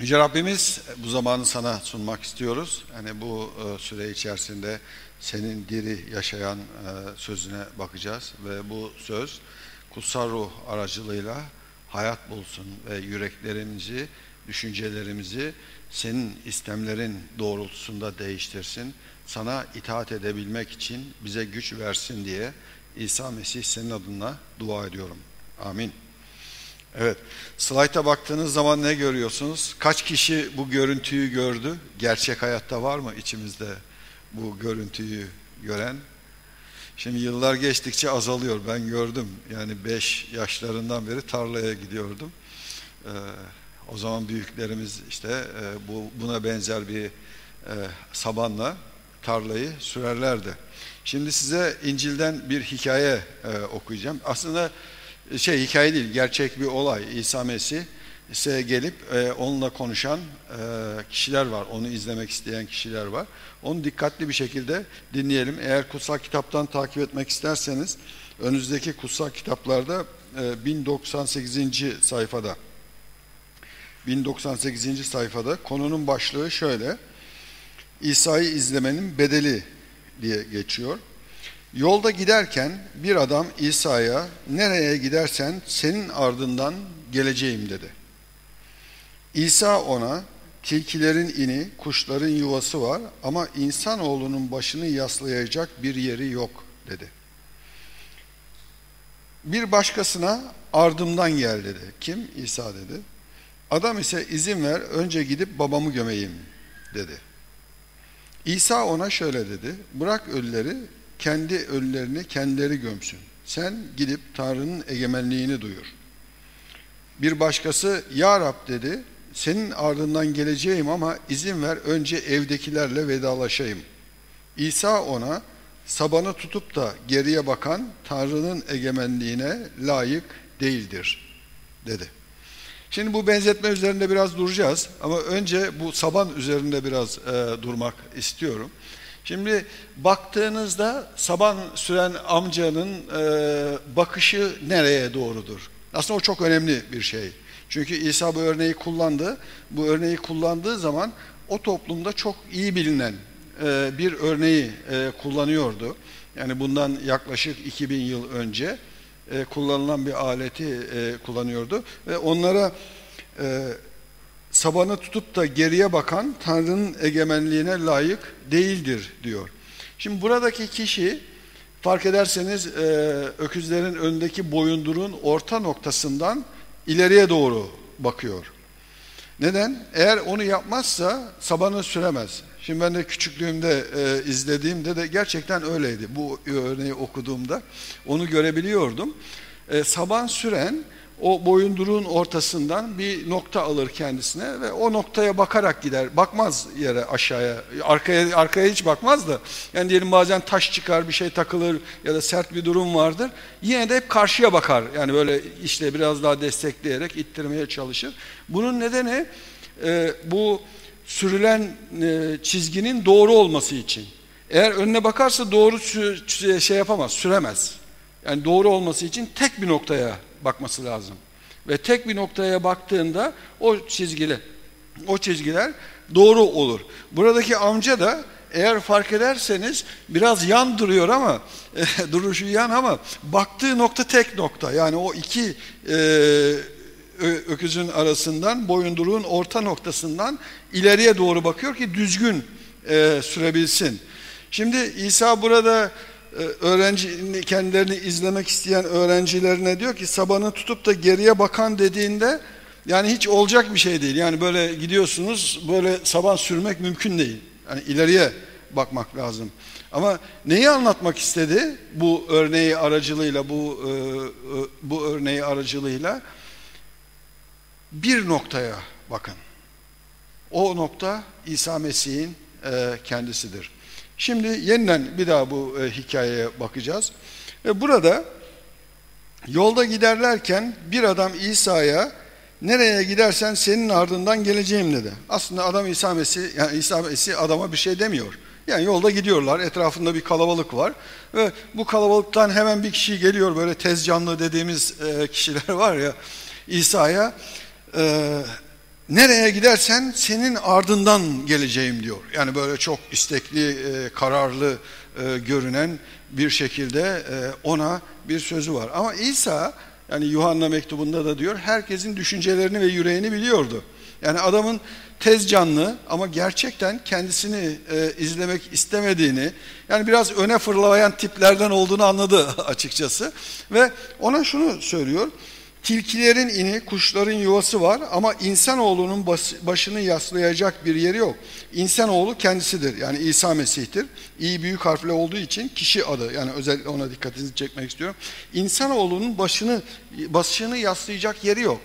Yüce Rabbimiz bu zamanı sana sunmak istiyoruz. Hani bu e, süre içerisinde senin diri yaşayan e, sözüne bakacağız ve bu söz kutsal ruh aracılığıyla hayat bulsun ve yüreklerimizi, düşüncelerimizi senin istemlerin doğrultusunda değiştirsin. Sana itaat edebilmek için bize güç versin diye İsa Mesih senin adına dua ediyorum. Amin. Evet, slayta baktığınız zaman ne görüyorsunuz? Kaç kişi bu görüntüyü gördü? Gerçek hayatta var mı içimizde bu görüntüyü gören? Şimdi yıllar geçtikçe azalıyor. Ben gördüm. Yani 5 yaşlarından beri tarlaya gidiyordum. Ee, o zaman büyüklerimiz işte e, bu buna benzer bir e, sabanla tarlayı sürerlerdi. Şimdi size İncil'den bir hikaye e, okuyacağım. Aslında şey hikaye değil, gerçek bir olay. İsa Mesih ise gelip e, onunla konuşan e, kişiler var. Onu izlemek isteyen kişiler var. Onu dikkatli bir şekilde dinleyelim. Eğer kutsal kitaptan takip etmek isterseniz önünüzdeki kutsal kitaplarda e, 1098. sayfada 1098. sayfada konunun başlığı şöyle. İsa'yı izlemenin bedeli diye geçiyor. Yolda giderken bir adam İsa'ya nereye gidersen senin ardından geleceğim dedi. İsa ona tilkilerin ini, kuşların yuvası var ama insanoğlunun başını yaslayacak bir yeri yok dedi. Bir başkasına ardımdan gel dedi. Kim? İsa dedi. Adam ise izin ver önce gidip babamı gömeyim dedi. İsa ona şöyle dedi. Bırak ölüleri kendi ölülerini kendileri gömsün. Sen gidip Tanrı'nın egemenliğini duyur. Bir başkası Ya Rab dedi. Senin ardından geleceğim ama izin ver önce evdekilerle vedalaşayım. İsa ona sabanı tutup da geriye bakan Tanrı'nın egemenliğine layık değildir dedi. Şimdi bu benzetme üzerinde biraz duracağız ama önce bu saban üzerinde biraz e, durmak istiyorum. Şimdi baktığınızda saban süren amcanın e, bakışı nereye doğrudur? Aslında o çok önemli bir şey. Çünkü İsa bu örneği kullandı. Bu örneği kullandığı zaman o toplumda çok iyi bilinen e, bir örneği e, kullanıyordu. Yani bundan yaklaşık 2000 yıl önce e, kullanılan bir aleti e, kullanıyordu. Ve onlara e, sabanı tutup da geriye bakan Tanrı'nın egemenliğine layık değildir diyor. Şimdi buradaki kişi fark ederseniz e, öküzlerin önündeki boyundurun orta noktasından ileriye doğru bakıyor. Neden? Eğer onu yapmazsa sabanı süremez. Şimdi ben de küçüklüğümde e, izlediğimde de gerçekten öyleydi. Bu örneği okuduğumda onu görebiliyordum. E, saban süren o boyunduruğun ortasından bir nokta alır kendisine ve o noktaya bakarak gider. Bakmaz yere aşağıya, arkaya arkaya hiç bakmaz da. Yani diyelim bazen taş çıkar, bir şey takılır ya da sert bir durum vardır. Yine de hep karşıya bakar. Yani böyle işte biraz daha destekleyerek ittirmeye çalışır. Bunun nedeni e, bu sürülen e, çizginin doğru olması için. Eğer önüne bakarsa doğru şey yapamaz, süremez. Yani doğru olması için tek bir noktaya bakması lazım. Ve tek bir noktaya baktığında o çizgiler, o çizgiler doğru olur. Buradaki amca da eğer fark ederseniz biraz yan duruyor ama e, duruşu yan ama baktığı nokta tek nokta. Yani o iki e, öküzün arasından boyunduruğun orta noktasından ileriye doğru bakıyor ki düzgün e, sürebilsin. Şimdi İsa burada öğrenci kendilerini izlemek isteyen öğrencilerine diyor ki sabanı tutup da geriye bakan dediğinde yani hiç olacak bir şey değil. Yani böyle gidiyorsunuz böyle saban sürmek mümkün değil. Yani ileriye bakmak lazım. Ama neyi anlatmak istedi bu örneği aracılığıyla bu e, e, bu örneği aracılığıyla bir noktaya bakın. O nokta İsa Mesih'in kendisidir. Şimdi yeniden bir daha bu e, hikayeye bakacağız. Ve burada yolda giderlerken bir adam İsa'ya nereye gidersen senin ardından geleceğim dedi. Aslında adam İsa Mesih, yani İsa Mesih adama bir şey demiyor. Yani yolda gidiyorlar, etrafında bir kalabalık var ve bu kalabalıktan hemen bir kişi geliyor böyle tez canlı dediğimiz e, kişiler var ya İsa'ya e, nereye gidersen senin ardından geleceğim diyor. Yani böyle çok istekli, e, kararlı e, görünen bir şekilde e, ona bir sözü var. Ama İsa yani Yuhanna mektubunda da diyor herkesin düşüncelerini ve yüreğini biliyordu. Yani adamın tez canlı ama gerçekten kendisini e, izlemek istemediğini yani biraz öne fırlayan tiplerden olduğunu anladı açıkçası ve ona şunu söylüyor. Tilkilerin ini, kuşların yuvası var ama insanoğlunun başını yaslayacak bir yeri yok. İnsanoğlu kendisidir. Yani İsa Mesih'tir. İyi büyük harfle olduğu için kişi adı. Yani özellikle ona dikkatinizi çekmek istiyorum. İnsanoğlunun başını başını yaslayacak yeri yok.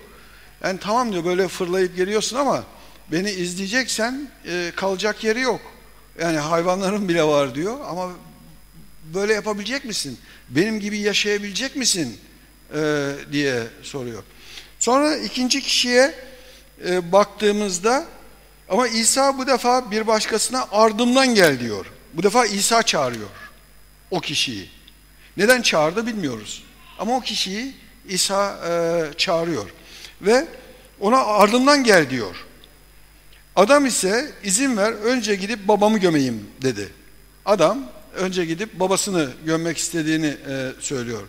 Yani tamam diyor böyle fırlayıp geliyorsun ama beni izleyeceksen e, kalacak yeri yok. Yani hayvanların bile var diyor ama böyle yapabilecek misin? Benim gibi yaşayabilecek misin? E, diye soruyor. Sonra ikinci kişiye e, baktığımızda ama İsa bu defa bir başkasına ardımdan gel diyor. Bu defa İsa çağırıyor o kişiyi. Neden çağırdı bilmiyoruz. Ama o kişiyi İsa e, çağırıyor. Ve ona ardımdan gel diyor. Adam ise izin ver önce gidip babamı gömeyim dedi. Adam önce gidip babasını gömmek istediğini e, söylüyor.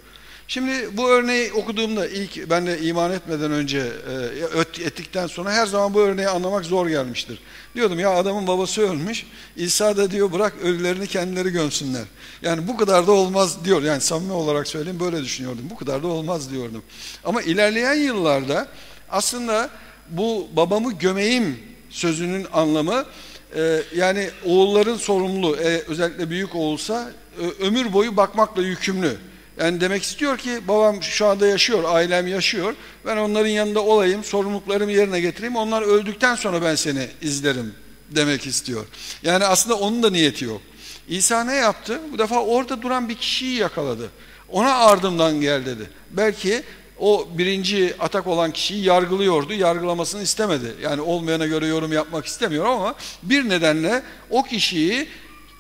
Şimdi bu örneği okuduğumda ilk ben de iman etmeden önce e, ettikten sonra her zaman bu örneği anlamak zor gelmiştir. Diyordum ya adamın babası ölmüş. İsa da diyor bırak ölülerini kendileri gömsünler. Yani bu kadar da olmaz diyor. Yani samimi olarak söyleyeyim böyle düşünüyordum. Bu kadar da olmaz diyordum. Ama ilerleyen yıllarda aslında bu babamı gömeyim sözünün anlamı e, yani oğulların sorumlu e, özellikle büyük oğulsa ömür boyu bakmakla yükümlü. Yani demek istiyor ki babam şu anda yaşıyor, ailem yaşıyor. Ben onların yanında olayım, sorumluluklarımı yerine getireyim. Onlar öldükten sonra ben seni izlerim demek istiyor. Yani aslında onun da niyeti yok. İsa ne yaptı? Bu defa orada duran bir kişiyi yakaladı. Ona ardımdan gel dedi. Belki o birinci atak olan kişiyi yargılıyordu. Yargılamasını istemedi. Yani olmayana göre yorum yapmak istemiyor ama bir nedenle o kişiyi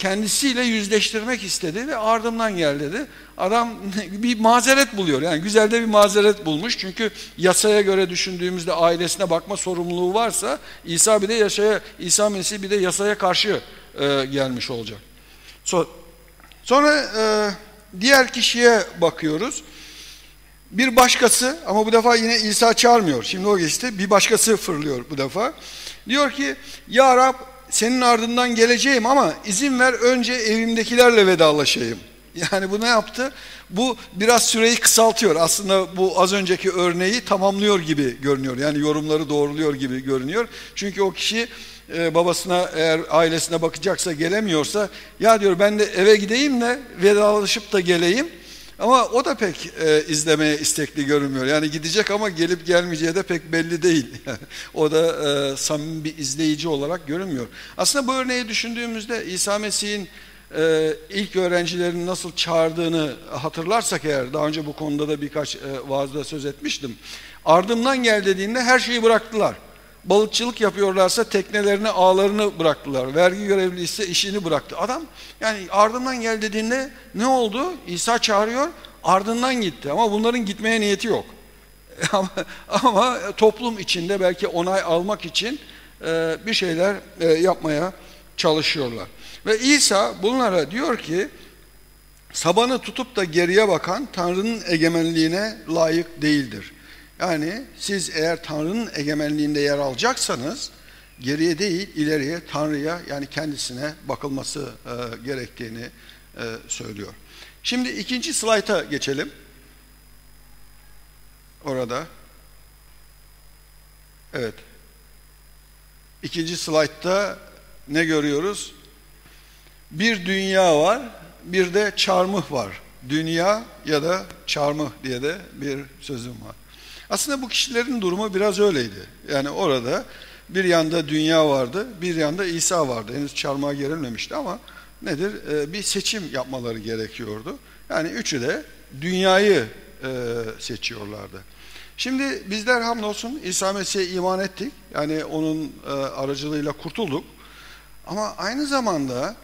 kendisiyle yüzleştirmek istedi ve ardımdan gel dedi. Adam bir mazeret buluyor. Yani güzel de bir mazeret bulmuş. Çünkü yasaya göre düşündüğümüzde ailesine bakma sorumluluğu varsa İsa bir de yaşaya İsa Mesih bir de yasaya karşı e, gelmiş olacak. So, sonra e, diğer kişiye bakıyoruz. Bir başkası ama bu defa yine İsa çağırmıyor. Şimdi o geçti. Bir başkası fırlıyor bu defa. Diyor ki Ya Rab senin ardından geleceğim ama izin ver önce evimdekilerle vedalaşayım. Yani bu ne yaptı? Bu biraz süreyi kısaltıyor. Aslında bu az önceki örneği tamamlıyor gibi görünüyor. Yani yorumları doğruluyor gibi görünüyor. Çünkü o kişi e, babasına eğer ailesine bakacaksa gelemiyorsa ya diyor ben de eve gideyim de vedalaşıp da geleyim. Ama o da pek e, izlemeye istekli görünmüyor. Yani gidecek ama gelip gelmeyeceği de pek belli değil. o da e, samimi bir izleyici olarak görünmüyor. Aslında bu örneği düşündüğümüzde İsa Mesih'in e, ilk öğrencilerini nasıl çağırdığını hatırlarsak eğer, daha önce bu konuda da birkaç e, vaazda söz etmiştim. Ardımdan gel dediğinde her şeyi bıraktılar. Balıkçılık yapıyorlarsa teknelerini, ağlarını bıraktılar. Vergi görevlisi ise işini bıraktı. Adam yani ardından gel dediğinde ne oldu? İsa çağırıyor, ardından gitti. Ama bunların gitmeye niyeti yok. ama, ama toplum içinde belki onay almak için e, bir şeyler e, yapmaya çalışıyorlar. Ve İsa bunlara diyor ki sabanı tutup da geriye bakan Tanrı'nın egemenliğine layık değildir. Yani siz eğer Tanrı'nın egemenliğinde yer alacaksanız geriye değil ileriye Tanrı'ya yani kendisine bakılması e, gerektiğini e, söylüyor. Şimdi ikinci slayta geçelim. Orada. Evet. İkinci slaytta ne görüyoruz? Bir dünya var, bir de çarmıh var. Dünya ya da çarmıh diye de bir sözüm var. Aslında bu kişilerin durumu biraz öyleydi. Yani orada bir yanda dünya vardı, bir yanda İsa vardı. Henüz çarmıha gerilmemişti ama nedir? Ee, bir seçim yapmaları gerekiyordu. Yani üçü de dünyayı e, seçiyorlardı. Şimdi bizler hamdolsun İsa Mesih'e iman ettik. Yani onun e, aracılığıyla kurtulduk. Ama aynı zamanda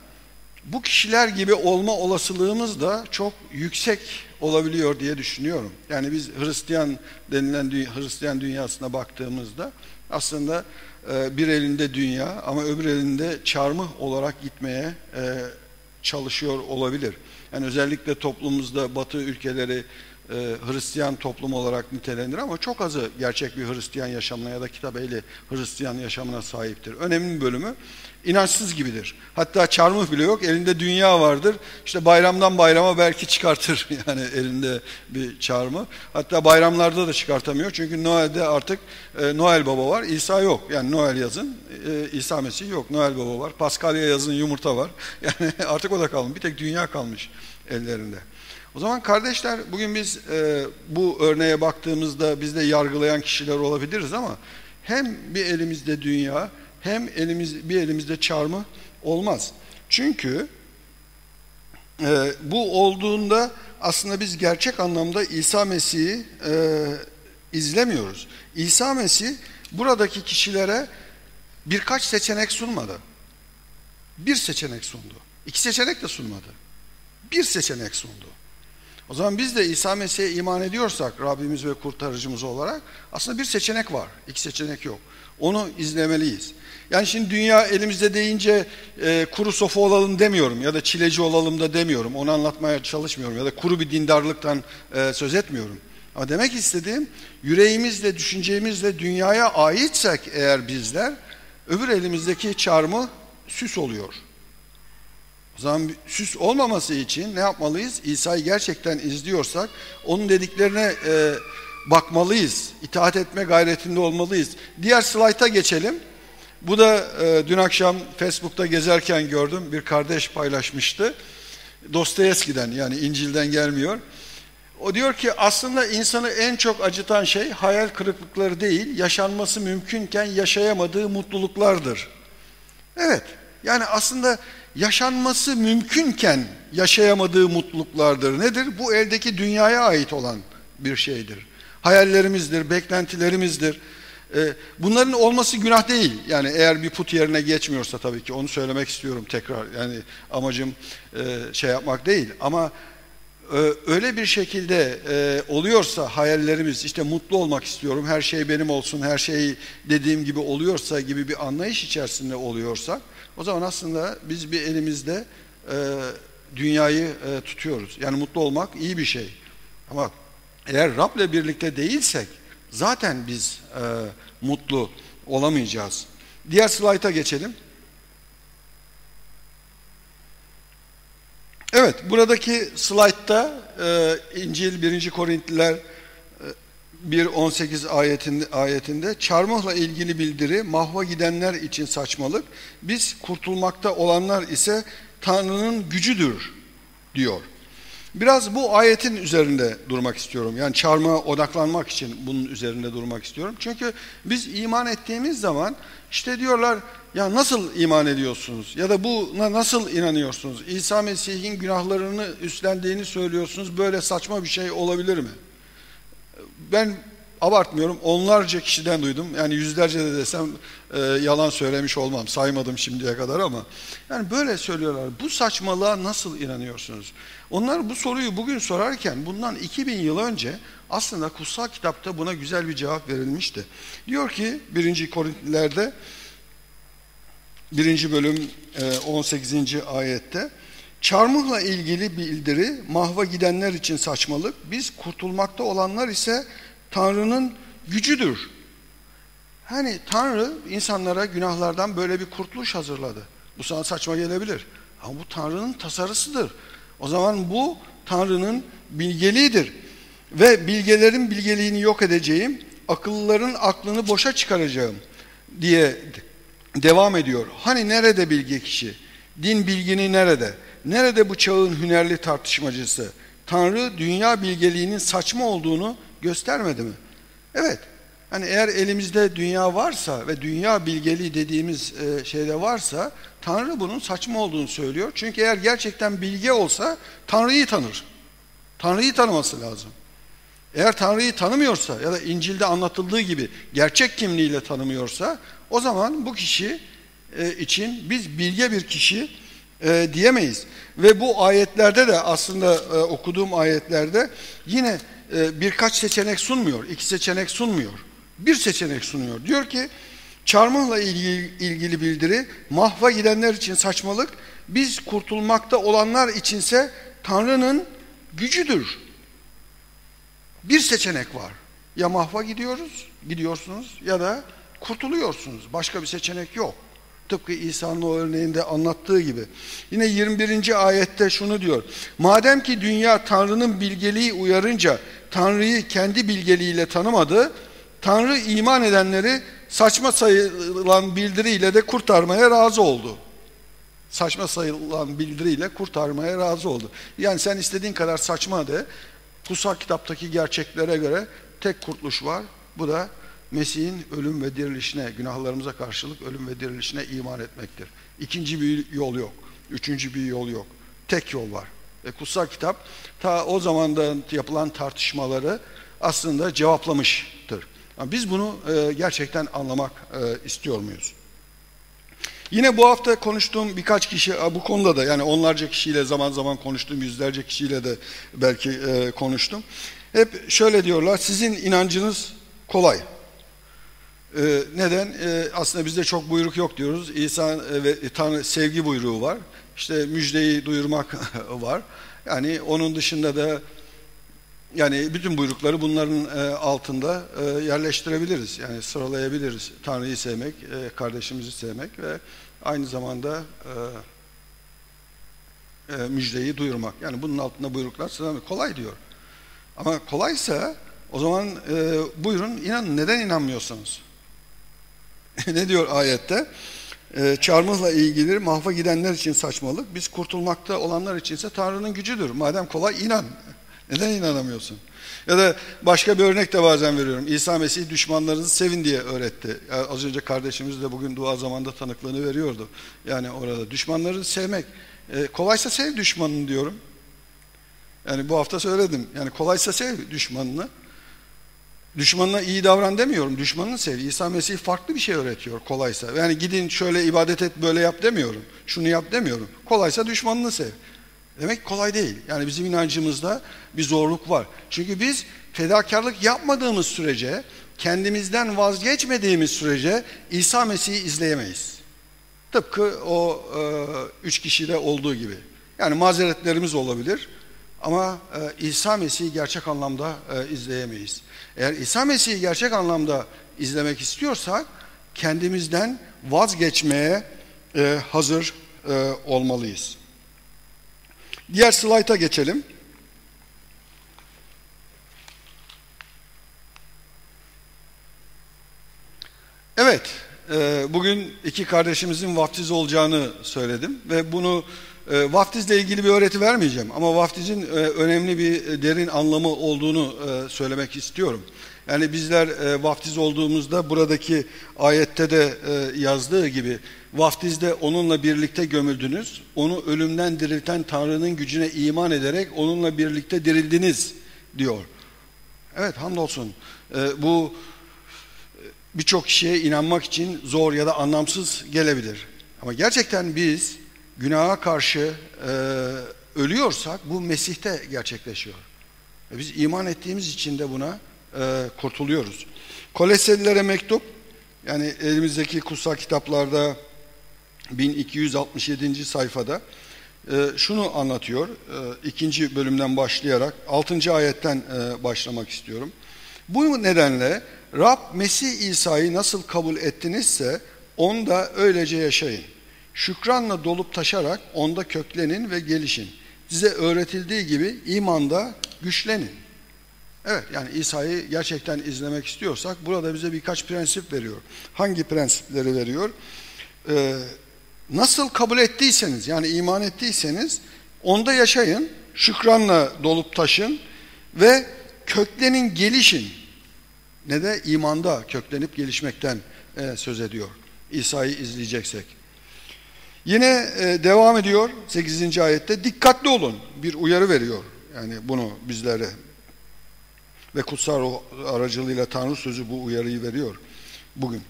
bu kişiler gibi olma olasılığımız da çok yüksek olabiliyor diye düşünüyorum. Yani biz Hristiyan denilen Hristiyan dünyasına baktığımızda Aslında e, bir elinde dünya ama öbür elinde çarmıh olarak gitmeye e, çalışıyor olabilir. Yani özellikle toplumumuzda Batı ülkeleri e, Hristiyan toplum olarak nitelendir ama çok azı gerçek bir Hristiyan yaşamına ya da kitap ehli Hristiyan yaşamına sahiptir. Önemli bir bölümü inançsız gibidir. Hatta çarmıh bile yok, elinde dünya vardır. İşte bayramdan bayrama belki çıkartır yani elinde bir çarmıh. Hatta bayramlarda da çıkartamıyor çünkü Noel'de artık e, Noel Baba var, İsa yok. Yani Noel yazın e, İsa Mesih yok, Noel Baba var. Paskalya yazın yumurta var. Yani artık o da kalmış. Bir tek dünya kalmış ellerinde. O zaman kardeşler bugün biz e, bu örneğe baktığımızda bizde yargılayan kişiler olabiliriz ama hem bir elimizde dünya hem elimiz bir elimizde çarmı olmaz. Çünkü e, bu olduğunda aslında biz gerçek anlamda İsa Mesih'i e, izlemiyoruz. İsa Mesih buradaki kişilere birkaç seçenek sunmadı. Bir seçenek sundu. İki seçenek de sunmadı. Bir seçenek sundu. O zaman biz de İsa Mesih'e iman ediyorsak Rabbimiz ve kurtarıcımız olarak aslında bir seçenek var. İki seçenek yok. Onu izlemeliyiz. Yani şimdi dünya elimizde deyince e, kuru sofa olalım demiyorum ya da çileci olalım da demiyorum. Onu anlatmaya çalışmıyorum ya da kuru bir dindarlıktan e, söz etmiyorum. Ama demek istediğim yüreğimizle, düşüncemizle dünyaya aitsek eğer bizler öbür elimizdeki çarmı süs oluyor. O zaman süs olmaması için ne yapmalıyız? İsa'yı gerçekten izliyorsak onun dediklerine e, bakmalıyız. İtaat etme gayretinde olmalıyız. Diğer slayta geçelim. Bu da e, dün akşam Facebook'ta gezerken gördüm. Bir kardeş paylaşmıştı. Dostoyevski'den yani İncil'den gelmiyor. O diyor ki aslında insanı en çok acıtan şey hayal kırıklıkları değil, yaşanması mümkünken yaşayamadığı mutluluklardır. Evet, yani aslında yaşanması mümkünken yaşayamadığı mutluluklardır. Nedir? Bu eldeki dünyaya ait olan bir şeydir. Hayallerimizdir, beklentilerimizdir. Ee, bunların olması günah değil. Yani eğer bir put yerine geçmiyorsa tabii ki onu söylemek istiyorum tekrar. Yani amacım e, şey yapmak değil. Ama e, öyle bir şekilde e, oluyorsa hayallerimiz işte mutlu olmak istiyorum, her şey benim olsun, her şey dediğim gibi oluyorsa gibi bir anlayış içerisinde oluyorsa o zaman aslında biz bir elimizde dünyayı tutuyoruz. Yani mutlu olmak iyi bir şey. Ama eğer Rab'le birlikte değilsek zaten biz e, mutlu olamayacağız. Diğer slayta geçelim. Evet, buradaki slaytta e, İncil 1. Korintliler e, 1.18 ayetinde, ayetinde çarmıhla ilgili bildiri mahva gidenler için saçmalık, biz kurtulmakta olanlar ise Tanrı'nın gücüdür diyor. Biraz bu ayetin üzerinde durmak istiyorum. Yani çarmıha odaklanmak için bunun üzerinde durmak istiyorum. Çünkü biz iman ettiğimiz zaman işte diyorlar ya nasıl iman ediyorsunuz? Ya da buna nasıl inanıyorsunuz? İsa Mesih'in günahlarını üstlendiğini söylüyorsunuz. Böyle saçma bir şey olabilir mi? Ben abartmıyorum onlarca kişiden duydum. Yani yüzlerce de desem e, yalan söylemiş olmam. Saymadım şimdiye kadar ama. Yani böyle söylüyorlar. Bu saçmalığa nasıl inanıyorsunuz? Onlar bu soruyu bugün sorarken bundan 2000 yıl önce aslında kutsal kitapta buna güzel bir cevap verilmişti. Diyor ki 1. Korintlilerde 1. bölüm 18. E, ayette Çarmıhla ilgili bildiri mahva gidenler için saçmalık, biz kurtulmakta olanlar ise Tanrı'nın gücüdür. Hani Tanrı insanlara günahlardan böyle bir kurtuluş hazırladı. Bu sana saçma gelebilir. Ama bu Tanrı'nın tasarısıdır. O zaman bu Tanrı'nın bilgeliğidir. Ve bilgelerin bilgeliğini yok edeceğim, akıllıların aklını boşa çıkaracağım diye devam ediyor. Hani nerede bilgi kişi? Din bilgini nerede? Nerede bu çağın hünerli tartışmacısı? Tanrı dünya bilgeliğinin saçma olduğunu göstermedi mi? Evet. Hani eğer elimizde dünya varsa ve dünya bilgeliği dediğimiz e, şeyde varsa Tanrı bunun saçma olduğunu söylüyor. Çünkü eğer gerçekten bilge olsa Tanrı'yı tanır. Tanrı'yı tanıması lazım. Eğer Tanrı'yı tanımıyorsa ya da İncil'de anlatıldığı gibi gerçek kimliğiyle tanımıyorsa o zaman bu kişi e, için biz bilge bir kişi e, diyemeyiz. Ve bu ayetlerde de aslında e, okuduğum ayetlerde yine e, birkaç seçenek sunmuyor, iki seçenek sunmuyor. bir seçenek sunuyor. Diyor ki çarmıhla ilgili, ilgili bildiri mahva gidenler için saçmalık, biz kurtulmakta olanlar içinse Tanrı'nın gücüdür. Bir seçenek var. Ya mahva gidiyoruz, gidiyorsunuz ya da kurtuluyorsunuz. Başka bir seçenek yok. Tıpkı İsa'nın o örneğinde anlattığı gibi. Yine 21. ayette şunu diyor. Madem ki dünya Tanrı'nın bilgeliği uyarınca Tanrı'yı kendi bilgeliğiyle tanımadı, Tanrı iman edenleri saçma sayılan bildiriyle de kurtarmaya razı oldu. Saçma sayılan bildiriyle kurtarmaya razı oldu. Yani sen istediğin kadar saçma de, kutsal kitaptaki gerçeklere göre tek kurtuluş var. Bu da Mesih'in ölüm ve dirilişine, günahlarımıza karşılık ölüm ve dirilişine iman etmektir. İkinci bir yol yok. Üçüncü bir yol yok. Tek yol var. Ve kutsal kitap ta o zamanda yapılan tartışmaları aslında cevaplamıştır. Ama biz bunu e, gerçekten anlamak e, istiyor muyuz? Yine bu hafta konuştuğum birkaç kişi bu konuda da yani onlarca kişiyle zaman zaman konuştum, yüzlerce kişiyle de belki e, konuştum. Hep şöyle diyorlar, sizin inancınız kolay. E, neden? E, aslında bizde çok buyruk yok diyoruz. İsa e, ve Tanrı sevgi buyruğu var. İşte müjdeyi duyurmak var. Yani onun dışında da yani bütün buyrukları bunların e, altında e, yerleştirebiliriz. Yani sıralayabiliriz. Tanrı'yı sevmek, e, kardeşimizi sevmek ve aynı zamanda müjdeyi duyurmak. Yani bunun altında buyruklar sıralamak. Kolay diyor. Ama kolaysa o zaman buyurun inanın. Neden inanmıyorsunuz? ne diyor ayette? çarmıhla ilgili mahva gidenler için saçmalık, biz kurtulmakta olanlar içinse Tanrı'nın gücüdür. Madem kolay inan. Neden inanamıyorsun? Ya da başka bir örnek de bazen veriyorum. İsa Mesih düşmanlarınızı sevin diye öğretti. Yani az önce kardeşimiz de bugün dua zamanında tanıklığını veriyordu. Yani orada düşmanlarınızı sevmek. E, kolaysa sev düşmanını diyorum. Yani bu hafta söyledim. Yani kolaysa sev düşmanını. Düşmanına iyi davran demiyorum. Düşmanını sev. İsa Mesih farklı bir şey öğretiyor kolaysa. Yani gidin şöyle ibadet et böyle yap demiyorum. Şunu yap demiyorum. Kolaysa düşmanını sev. Demek kolay değil. Yani bizim inancımızda bir zorluk var. Çünkü biz fedakarlık yapmadığımız sürece, kendimizden vazgeçmediğimiz sürece İsa Mesih'i izleyemeyiz. Tıpkı o e, üç kişide olduğu gibi. Yani mazeretlerimiz olabilir ama e, İsa Mesih'i gerçek anlamda e, izleyemeyiz. Eğer İsa Mesih'i gerçek anlamda izlemek istiyorsak kendimizden vazgeçmeye e, hazır e, olmalıyız. Diğer slayta geçelim. Evet, e, bugün iki kardeşimizin vaftiz olacağını söyledim ve bunu e, vaftizle ilgili bir öğreti vermeyeceğim ama vaftizin e, önemli bir derin anlamı olduğunu söylemek istiyorum. Yani bizler vaftiz olduğumuzda buradaki ayette de yazdığı gibi vaftizde onunla birlikte gömüldünüz. Onu ölümden dirilten Tanrı'nın gücüne iman ederek onunla birlikte dirildiniz diyor. Evet hamdolsun. Bu birçok kişiye inanmak için zor ya da anlamsız gelebilir. Ama gerçekten biz günaha karşı e, ölüyorsak bu Mesih'te gerçekleşiyor. Ve biz iman ettiğimiz için de buna e, kurtuluyoruz. Koleselilere mektup yani elimizdeki kutsal kitaplarda 1267. sayfada e, şunu anlatıyor. E, ikinci bölümden başlayarak altıncı ayetten e, başlamak istiyorum. Bu nedenle Rab Mesih İsa'yı nasıl kabul ettinizse onda öylece yaşayın. Şükranla dolup taşarak onda köklenin ve gelişin. Size öğretildiği gibi imanda güçlenin. Evet yani İsa'yı gerçekten izlemek istiyorsak burada bize birkaç prensip veriyor. Hangi prensipleri veriyor? Ee, nasıl kabul ettiyseniz yani iman ettiyseniz onda yaşayın, şükranla dolup taşın ve köklenin gelişin. Ne de imanda köklenip gelişmekten e, söz ediyor. İsa'yı izleyeceksek. Yine e, devam ediyor 8. ayette dikkatli olun bir uyarı veriyor. Yani bunu bizlere ve kutsal aracılığıyla Tanrı sözü bu uyarıyı veriyor bugün.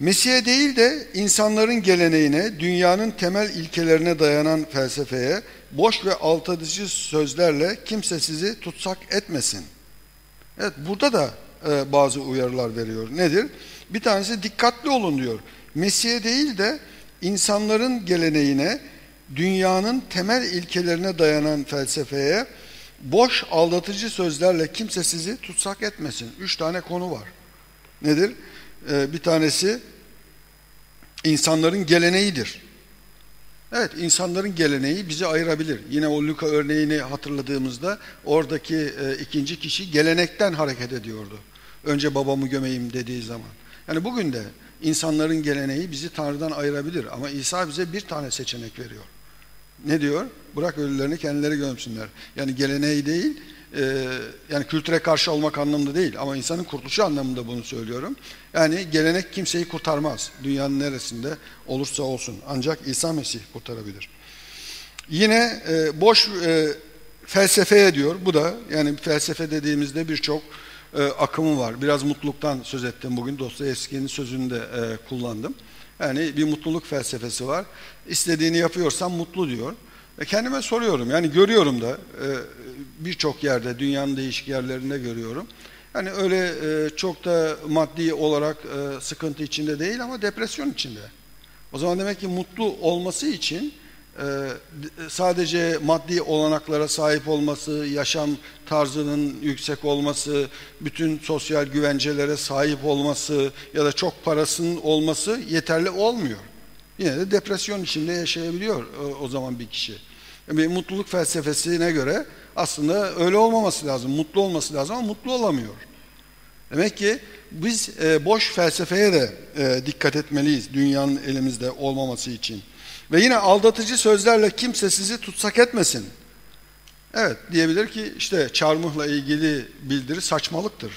Mesih'e değil de insanların geleneğine, dünyanın temel ilkelerine dayanan felsefeye, boş ve altadıcı sözlerle kimse sizi tutsak etmesin. Evet burada da e, bazı uyarılar veriyor. Nedir? Bir tanesi dikkatli olun diyor. Mesih'e değil de insanların geleneğine, dünyanın temel ilkelerine dayanan felsefeye, boş aldatıcı sözlerle kimse sizi tutsak etmesin. Üç tane konu var. Nedir? Ee, bir tanesi insanların geleneğidir. Evet, insanların geleneği bizi ayırabilir. Yine o Luka örneğini hatırladığımızda oradaki e, ikinci kişi gelenekten hareket ediyordu. Önce babamı gömeyim dediği zaman. Yani bugün de insanların geleneği bizi Tanrı'dan ayırabilir ama İsa bize bir tane seçenek veriyor. Ne diyor? Bırak ölülerini kendileri gömsünler. Yani geleneği değil, e, yani kültüre karşı olmak anlamında değil ama insanın kurtuluşu anlamında bunu söylüyorum. Yani gelenek kimseyi kurtarmaz. Dünyanın neresinde olursa olsun. Ancak İsa Mesih kurtarabilir. Yine e, boş e, felsefeye diyor. Bu da yani felsefe dediğimizde birçok e, akımı var. Biraz mutluluktan söz ettim bugün. Dostoyevski'nin sözünü de e, kullandım. Yani bir mutluluk felsefesi var. İstediğini yapıyorsan mutlu diyor. E kendime soruyorum yani görüyorum da e, birçok yerde dünyanın değişik yerlerinde görüyorum. Yani öyle e, çok da maddi olarak e, sıkıntı içinde değil ama depresyon içinde. O zaman demek ki mutlu olması için sadece maddi olanaklara sahip olması, yaşam tarzının yüksek olması, bütün sosyal güvencelere sahip olması ya da çok parasının olması yeterli olmuyor. Yine de depresyon içinde yaşayabiliyor o zaman bir kişi. Bir mutluluk felsefesine göre aslında öyle olmaması lazım, mutlu olması lazım ama mutlu olamıyor. Demek ki biz e, boş felsefeye de e, dikkat etmeliyiz dünyanın elimizde olmaması için. Ve yine aldatıcı sözlerle kimse sizi tutsak etmesin. Evet diyebilir ki işte çarmıhla ilgili bildiri saçmalıktır.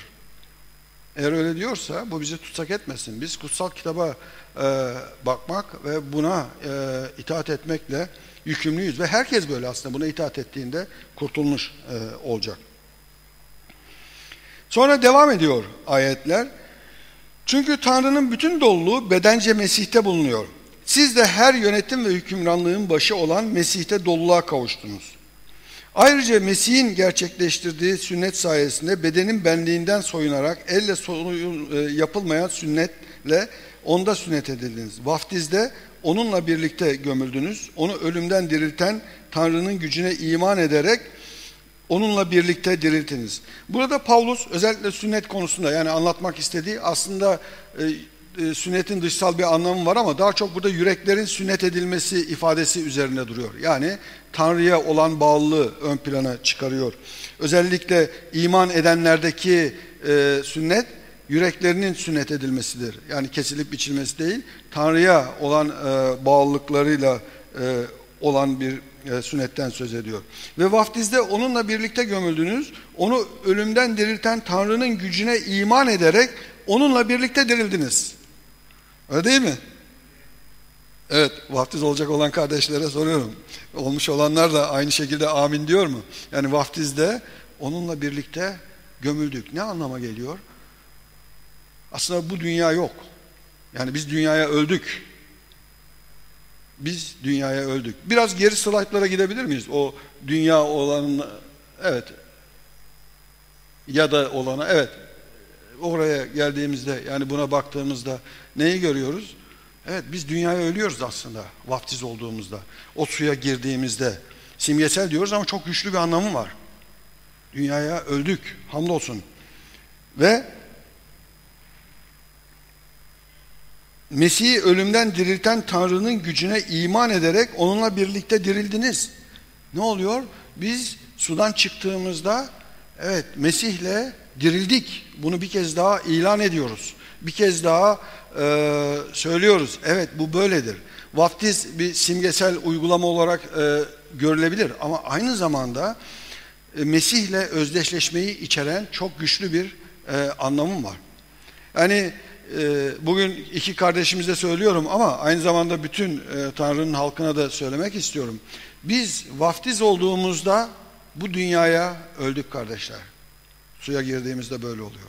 Eğer öyle diyorsa bu bizi tutsak etmesin. Biz kutsal kitaba e, bakmak ve buna e, itaat etmekle yükümlüyüz. Ve herkes böyle aslında buna itaat ettiğinde kurtulmuş e, olacak. Sonra devam ediyor ayetler. Çünkü Tanrı'nın bütün doluluğu bedence Mesih'te bulunuyor. Siz de her yönetim ve hükümranlığın başı olan Mesih'te doluluğa kavuştunuz. Ayrıca Mesih'in gerçekleştirdiği sünnet sayesinde bedenin benliğinden soyunarak elle e, yapılmayan sünnetle onda sünnet edildiniz. Vaftizde onunla birlikte gömüldünüz. Onu ölümden dirilten Tanrı'nın gücüne iman ederek onunla birlikte diriltiniz. Burada Paulus özellikle sünnet konusunda yani anlatmak istediği aslında e, e, sünnetin dışsal bir anlamı var ama daha çok burada yüreklerin sünnet edilmesi ifadesi üzerine duruyor. Yani Tanrı'ya olan bağlılığı ön plana çıkarıyor. Özellikle iman edenlerdeki e, sünnet yüreklerinin sünnet edilmesidir. Yani kesilip biçilmesi değil, Tanrı'ya olan e, bağlılıklarıyla e, olan bir e, sünnetten söz ediyor. Ve vaftizde onunla birlikte gömüldünüz, onu ölümden dirilten Tanrı'nın gücüne iman ederek onunla birlikte dirildiniz. Öyle değil mi? Evet, vaftiz olacak olan kardeşlere soruyorum. Olmuş olanlar da aynı şekilde amin diyor mu? Yani vaftizde onunla birlikte gömüldük. Ne anlama geliyor? Aslında bu dünya yok. Yani biz dünyaya öldük. Biz dünyaya öldük. Biraz geri slaytlara gidebilir miyiz? O dünya olan, evet. Ya da olana, evet oraya geldiğimizde yani buna baktığımızda neyi görüyoruz? Evet biz dünyaya ölüyoruz aslında vaftiz olduğumuzda. O suya girdiğimizde simgesel diyoruz ama çok güçlü bir anlamı var. Dünyaya öldük hamdolsun. Ve Mesih'i ölümden dirilten Tanrı'nın gücüne iman ederek onunla birlikte dirildiniz. Ne oluyor? Biz sudan çıktığımızda evet Mesih'le dirildik. Bunu bir kez daha ilan ediyoruz. Bir kez daha e, söylüyoruz. Evet bu böyledir. Vaftiz bir simgesel uygulama olarak e, görülebilir ama aynı zamanda e, Mesih'le özdeşleşmeyi içeren çok güçlü bir e, anlamım var. Yani e, bugün iki kardeşimize söylüyorum ama aynı zamanda bütün e, Tanrı'nın halkına da söylemek istiyorum. Biz vaftiz olduğumuzda bu dünyaya öldük kardeşler. Suya girdiğimizde böyle oluyor.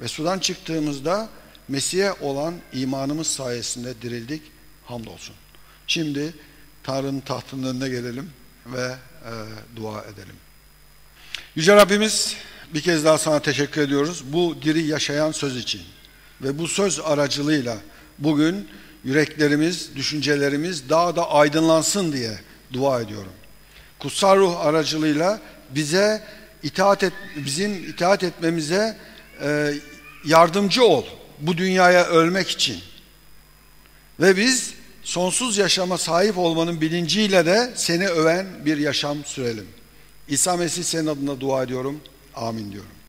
Ve sudan çıktığımızda Mesih'e olan imanımız sayesinde dirildik. Hamdolsun. Şimdi Tanrı'nın tahtının önüne gelelim ve e, dua edelim. Yüce Rabbimiz Bir kez daha sana teşekkür ediyoruz bu diri yaşayan söz için. Ve bu söz aracılığıyla bugün yüreklerimiz, düşüncelerimiz daha da aydınlansın diye dua ediyorum. Kutsal ruh aracılığıyla bize itaat et, bizim itaat etmemize e, yardımcı ol bu dünyaya ölmek için. Ve biz sonsuz yaşama sahip olmanın bilinciyle de seni öven bir yaşam sürelim. İsa Mesih senin adına dua ediyorum. Amin diyorum.